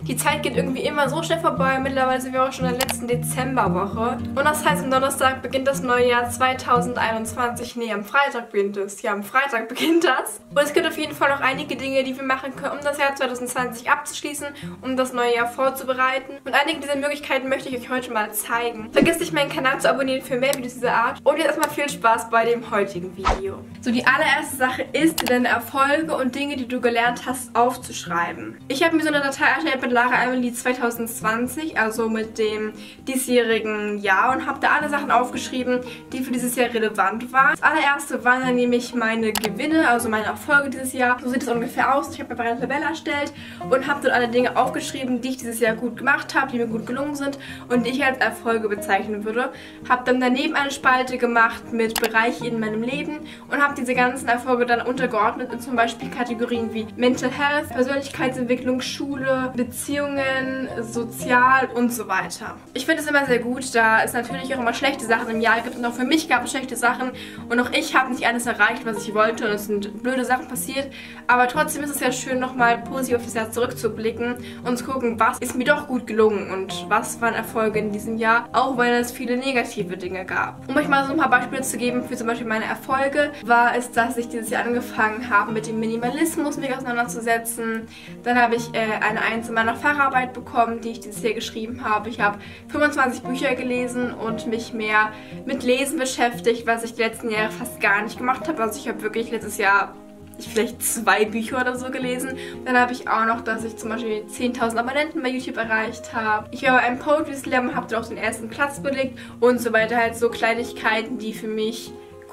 Die Zeit geht irgendwie immer so schnell vorbei. Mittlerweile sind wir auch schon in der letzten Dezemberwoche. Und das heißt, am Donnerstag beginnt das neue Jahr 2021. Nee, am Freitag beginnt es. Ja, am Freitag beginnt das. Und es gibt auf jeden Fall noch einige Dinge, die wir machen können, um das Jahr 2020 abzuschließen, um das neue Jahr vorzubereiten. Und einige dieser Möglichkeiten möchte ich euch heute mal zeigen. Vergesst nicht, meinen Kanal zu abonnieren für mehr Videos dieser Art. Und jetzt erstmal viel Spaß bei dem heutigen Video. So, die allererste Sache ist, deine Erfolge und Dinge, die du gelernt hast, aufzuschreiben. Ich habe mir so eine Datei erstellt mit Lara Emily 2020, also mit dem diesjährigen Jahr und habe da alle Sachen aufgeschrieben, die für dieses Jahr relevant waren. Das allererste waren dann nämlich meine Gewinne, also meine Erfolge dieses Jahr. So sieht es ungefähr aus. Ich habe mir eine Tabelle erstellt und habe dort alle Dinge aufgeschrieben, die ich dieses Jahr gut gemacht habe, die mir gut gelungen sind und die ich als Erfolge bezeichnen würde. Habe dann daneben eine Spalte gemacht mit Bereiche in meinem Leben und habe diese ganzen Erfolge dann untergeordnet in zum Beispiel Kategorien wie Mental Health, Persönlichkeitsentwicklung, Schule, Beziehungen, Beziehungen, sozial und so weiter. Ich finde es immer sehr gut, da es natürlich auch immer schlechte Sachen im Jahr gibt und auch für mich gab es schlechte Sachen und auch ich habe nicht alles erreicht, was ich wollte und es sind blöde Sachen passiert, aber trotzdem ist es ja schön, nochmal positiv auf das Jahr zurückzublicken und zu gucken, was ist mir doch gut gelungen und was waren Erfolge in diesem Jahr, auch weil es viele negative Dinge gab. Um euch mal so ein paar Beispiele zu geben für zum Beispiel meine Erfolge, war es, dass ich dieses Jahr angefangen habe, mit dem Minimalismus mich auseinanderzusetzen. Dann habe ich äh, eine Eins in meiner Facharbeit bekommen, die ich dieses Jahr geschrieben habe. Ich habe 25 Bücher gelesen und mich mehr mit Lesen beschäftigt, was ich die letzten Jahre fast gar nicht gemacht habe. Also ich habe wirklich letztes Jahr vielleicht zwei Bücher oder so gelesen. Dann habe ich auch noch, dass ich zum Beispiel 10.000 Abonnenten bei YouTube erreicht habe. Ich habe einen Poetry Slam, habe dort auch den ersten Platz belegt und so weiter. Halt so Kleinigkeiten, die für mich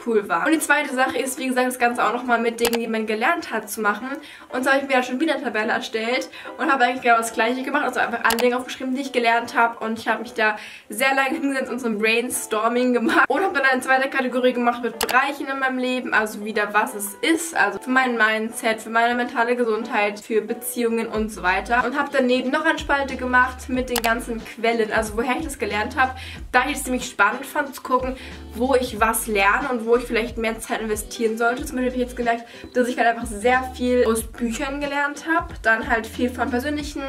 cool war. Und die zweite Sache ist, wie gesagt, das Ganze auch nochmal mit Dingen, die man gelernt hat, zu machen. Und so habe ich mir ja schon wieder eine Tabelle erstellt und habe eigentlich genau das gleiche gemacht. Also einfach alle Dinge aufgeschrieben, die ich gelernt habe. Und ich habe mich da sehr lange hingesetzt und so ein Brainstorming gemacht. Und habe dann eine zweite Kategorie gemacht mit Bereichen in meinem Leben. Also wieder, was es ist. Also für mein Mindset, für meine mentale Gesundheit, für Beziehungen und so weiter. Und habe daneben noch eine Spalte gemacht mit den ganzen Quellen. Also woher ich das gelernt habe. Da ich es ziemlich spannend fand, zu gucken, wo ich was lerne und wo ich vielleicht mehr Zeit investieren sollte. Zum Beispiel habe ich jetzt gemerkt, dass ich halt einfach sehr viel aus Büchern gelernt habe. Dann halt viel von persönlichen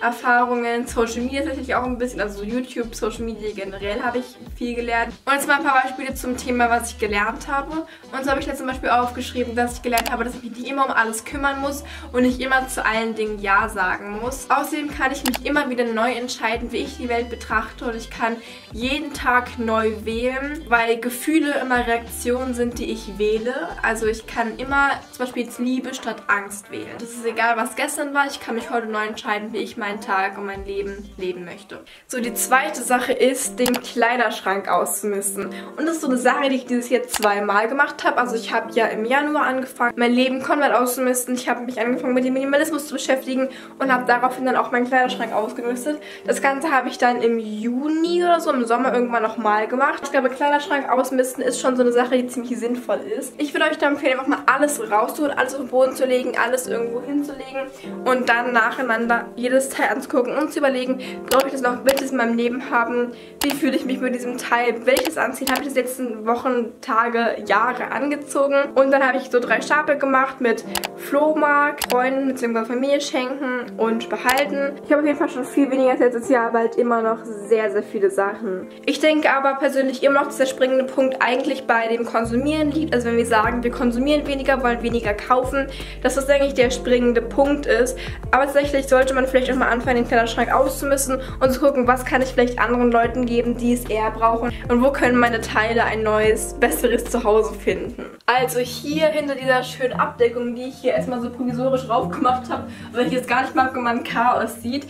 Erfahrungen, Social Media tatsächlich auch ein bisschen, also YouTube, Social Media generell habe ich viel gelernt. Und jetzt mal ein paar Beispiele zum Thema, was ich gelernt habe. Und so habe ich jetzt zum Beispiel aufgeschrieben, dass ich gelernt habe, dass ich mich nicht immer um alles kümmern muss und nicht immer zu allen Dingen Ja sagen muss. Außerdem kann ich mich immer wieder neu entscheiden, wie ich die Welt betrachte und ich kann jeden Tag neu wählen, weil Gefühle immer Reaktionen sind, die ich wähle. Also ich kann immer zum Beispiel jetzt Liebe statt Angst wählen. Das ist egal, was gestern war. Ich kann mich heute neu entscheiden, wie ich meinen Tag und mein Leben leben möchte. So, die zweite Sache ist, den Kleiderschrank auszumisten. Und das ist so eine Sache, die ich dieses Jahr zweimal gemacht habe. Also ich habe ja im Januar angefangen, mein Leben komplett auszumisten. Ich habe mich angefangen mit dem Minimalismus zu beschäftigen und habe daraufhin dann auch meinen Kleiderschrank ausgemistet. Das Ganze habe ich dann im Juni oder so, im Sommer irgendwann nochmal gemacht. Ich glaube, Kleiderschrank ausmisten ist schon so eine Sache, die ziemlich sinnvoll ist. Ich würde euch da empfehlen, einfach mal alles rauszuholen, alles auf den Boden zu legen, alles irgendwo hinzulegen und dann nacheinander jedes Teil anzugucken und zu überlegen, brauche ich das noch, will ich das in meinem Leben haben, wie fühle ich mich mit diesem Teil, welches Anziehen habe ich das letzten Wochen, Tage, Jahre angezogen und dann habe ich so drei Stapel gemacht mit Flohmarkt, Freunden bzw. Familie schenken und behalten. Ich habe auf jeden Fall schon viel weniger als letztes Jahr, aber halt immer noch sehr, sehr viele Sachen. Ich denke aber persönlich immer noch, dass der springende Punkt eigentlich bei dem Konsumieren liegt. Also wenn wir sagen, wir konsumieren weniger, wollen weniger kaufen, dass das eigentlich der springende Punkt ist. Aber tatsächlich sollte man vielleicht auch mal anfangen, den Kleiderschrank auszumisten und zu gucken, was kann ich vielleicht anderen Leuten geben, die es eher brauchen und wo können meine Teile ein neues, besseres Zuhause finden. Also hier hinter dieser schönen Abdeckung, die ich hier erstmal so provisorisch drauf gemacht habe, weil ich jetzt gar nicht mag, wenn man Chaos sieht,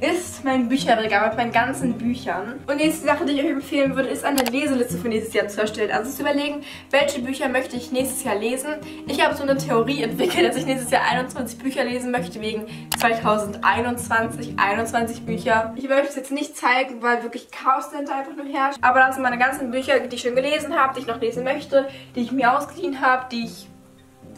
ist mein Bücherregal mit meinen ganzen Büchern. Und die nächste Sache, die ich euch empfehlen würde, ist eine Leseliste für nächstes Jahr zu erstellen. Also zu überlegen, welche Bücher möchte ich nächstes Jahr lesen. Ich habe so eine Theorie entwickelt, dass ich nächstes Jahr 21 Bücher lesen möchte, wegen 2021, 21 Bücher. Ich euch das jetzt nicht zeigen, weil wirklich Chaos dahinter einfach nur herrscht. Aber das sind meine ganzen Bücher, die ich schon gelesen habe, die ich noch lesen möchte, die ich mir ausgeliehen habe, die ich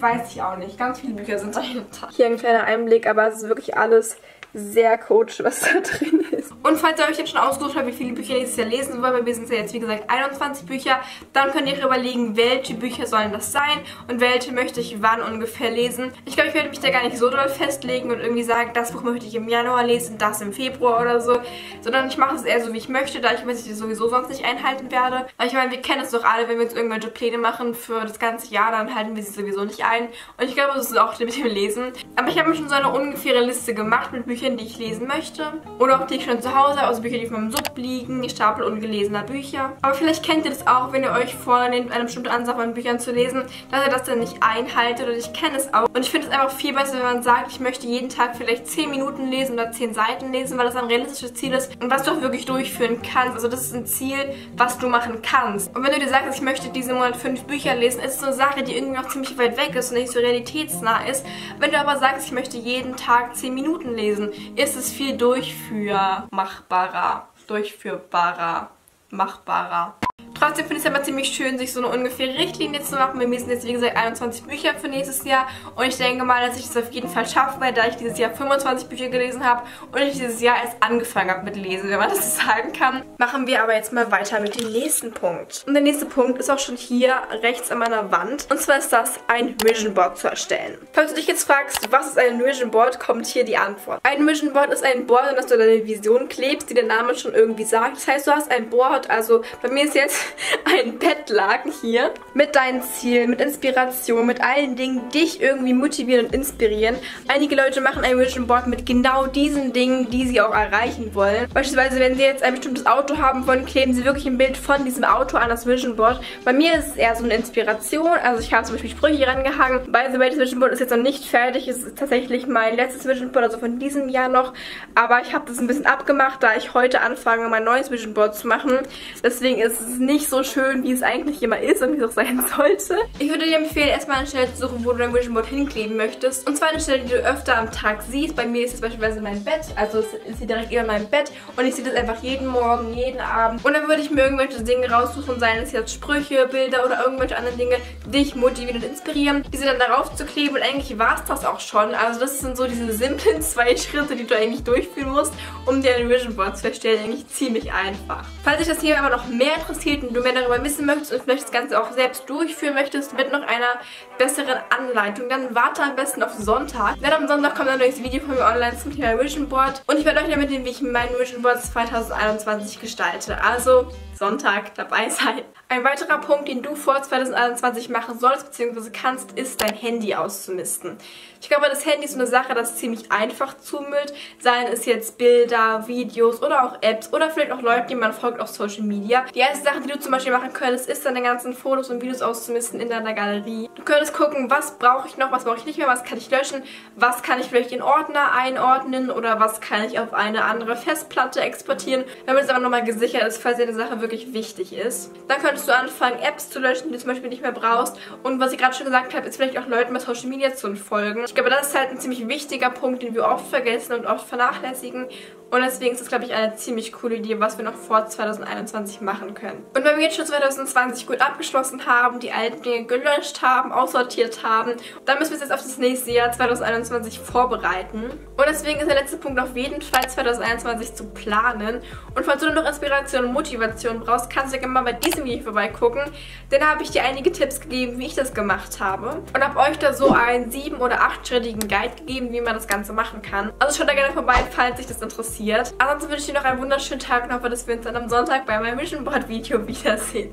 weiß ich auch nicht. Ganz viele Bücher sind dahinter. Hier ein kleiner Einblick, aber es ist wirklich alles sehr coach, was da drin ist. Und falls ihr euch jetzt schon ausgesucht habt, wie viele Bücher ihr nächstes Jahr lesen wollt, weil wir sind ja jetzt wie gesagt 21 Bücher, dann könnt ihr überlegen, welche Bücher sollen das sein und welche möchte ich wann ungefähr lesen. Ich glaube, ich werde mich da gar nicht so doll festlegen und irgendwie sagen, das Buch möchte ich im Januar lesen, das im Februar oder so, sondern ich mache es eher so, wie ich möchte, da ich weiß, ich sowieso sonst nicht einhalten werde. Weil ich meine, wir kennen es doch alle, wenn wir uns irgendwelche Pläne machen für das ganze Jahr, dann halten wir sie sowieso nicht ein. Und ich glaube, das ist auch mit dem Lesen. Aber ich habe mir schon so eine ungefähre Liste gemacht mit Büchern, die ich lesen möchte. Oder auch die ich schon zu Hause, also Bücher, die auf meinem Sub liegen, Stapel ungelesener Bücher. Aber vielleicht kennt ihr das auch, wenn ihr euch vornehmt, eine bestimmte Anzahl von Büchern zu lesen, dass ihr das dann nicht einhaltet. Und ich kenne es auch. Und ich finde es einfach viel besser, wenn man sagt, ich möchte jeden Tag vielleicht 10 Minuten lesen oder 10 Seiten lesen, weil das ein realistisches Ziel ist und was du auch wirklich durchführen kannst. Also das ist ein Ziel, was du machen kannst. Und wenn du dir sagst, ich möchte diesen Monat 5 Bücher lesen, ist es so eine Sache, die irgendwie noch ziemlich weit weg ist und nicht so realitätsnah ist. Wenn du aber sagst, ich möchte jeden Tag 10 Minuten lesen, ist es viel durchführmachbarer, durchführbarer, machbarer. Trotzdem finde ich es aber ziemlich schön, sich so eine ungefähre Richtlinie zu machen. Mir sind jetzt, wie gesagt, 21 Bücher für nächstes Jahr. Und ich denke mal, dass ich das auf jeden Fall schaffe, weil da ich dieses Jahr 25 Bücher gelesen habe und ich dieses Jahr erst angefangen habe mit Lesen, wenn man das so sagen kann. Machen wir aber jetzt mal weiter mit dem nächsten Punkt. Und der nächste Punkt ist auch schon hier rechts an meiner Wand. Und zwar ist das, ein Vision Board zu erstellen. Falls du dich jetzt fragst, was ist ein Vision Board, kommt hier die Antwort. Ein Vision Board ist ein Board, an das du deine Vision klebst, die der Name schon irgendwie sagt. Das heißt, du hast ein Board, also bei mir ist jetzt ein Bettlaken hier mit deinen Zielen, mit Inspiration, mit allen Dingen, die dich irgendwie motivieren und inspirieren. Einige Leute machen ein Vision Board mit genau diesen Dingen, die sie auch erreichen wollen. Beispielsweise, wenn sie jetzt ein bestimmtes Auto haben wollen, kleben sie wirklich ein Bild von diesem Auto an das Vision Board. Bei mir ist es eher so eine Inspiration. Also ich habe zum Beispiel Sprüche hier rangehangen. By the way, das Vision Board ist jetzt noch nicht fertig. Es ist tatsächlich mein letztes Vision Board, also von diesem Jahr noch. Aber ich habe das ein bisschen abgemacht, da ich heute anfange, mein neues Vision Board zu machen. Deswegen ist es nicht so schön, wie es eigentlich immer ist und wie es auch sein sollte. Ich würde dir empfehlen, erstmal eine Stelle zu suchen, wo du dein Vision Board hinkleben möchtest. Und zwar eine Stelle, die du öfter am Tag siehst. Bei mir ist es beispielsweise mein Bett. Also ist hier direkt über meinem Bett. Und ich sehe das einfach jeden Morgen, jeden Abend. Und dann würde ich mir irgendwelche Dinge raussuchen, seien es jetzt Sprüche, Bilder oder irgendwelche anderen Dinge, die dich motivieren und inspirieren, diese dann darauf zu kleben. Und eigentlich war es das auch schon. Also das sind so diese simplen zwei Schritte, die du eigentlich durchführen musst, um dir ein Vision Board zu erstellen. Eigentlich ziemlich einfach. Falls dich das hier aber noch mehr interessiert du mehr darüber wissen möchtest und vielleicht das Ganze auch selbst durchführen möchtest mit noch einer besseren Anleitung, dann warte am besten auf Sonntag. Denn am Sonntag kommt ein neues Video von mir online zum Thema Vision Board und ich werde euch damit, wie ich mein Vision Board 2021 gestalte. Also Sonntag dabei sein. Ein weiterer Punkt, den du vor 2021 machen sollst bzw. kannst, ist dein Handy auszumisten. Ich glaube, das Handy ist eine Sache, das ziemlich einfach zumüllt. Seien es jetzt Bilder, Videos oder auch Apps oder vielleicht auch Leute, die man folgt auf Social Media. Die erste Sache, die du zum Beispiel machen könntest, ist deine ganzen Fotos und Videos auszumisten in deiner Galerie. Du könntest gucken, was brauche ich noch, was brauche ich nicht mehr, was kann ich löschen, was kann ich vielleicht in Ordner einordnen oder was kann ich auf eine andere Festplatte exportieren, damit es aber nochmal gesichert ist, falls dir eine Sache wirklich wichtig ist. Dann könntest du anfangen, Apps zu löschen, die du zum Beispiel nicht mehr brauchst. Und was ich gerade schon gesagt habe, ist vielleicht auch Leuten bei Social Media zu folgen. Ich glaube, das ist halt ein ziemlich wichtiger Punkt, den wir oft vergessen und oft vernachlässigen. Und deswegen ist das, glaube ich, eine ziemlich coole Idee, was wir noch vor 2021 machen können. Und jetzt schon 2020 gut abgeschlossen haben, die alten Dinge gelöscht haben, aussortiert haben, dann müssen wir uns jetzt auf das nächste Jahr 2021 vorbereiten. Und deswegen ist der letzte Punkt auf jeden Fall 2021 zu planen. Und falls du noch Inspiration und Motivation brauchst, kannst du gerne mal bei diesem Video vorbeigucken. Denn da habe ich dir einige Tipps gegeben, wie ich das gemacht habe. Und habe euch da so einen sieben- oder achtschrittigen Guide gegeben, wie man das Ganze machen kann. Also schaut da gerne vorbei, falls dich das interessiert. Ansonsten wünsche ich dir noch einen wunderschönen Tag und hoffe, dass wir uns dann am Sonntag bei meinem Vision Board Video wiedersehen.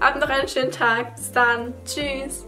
Habt noch einen schönen Tag. Bis dann. Tschüss.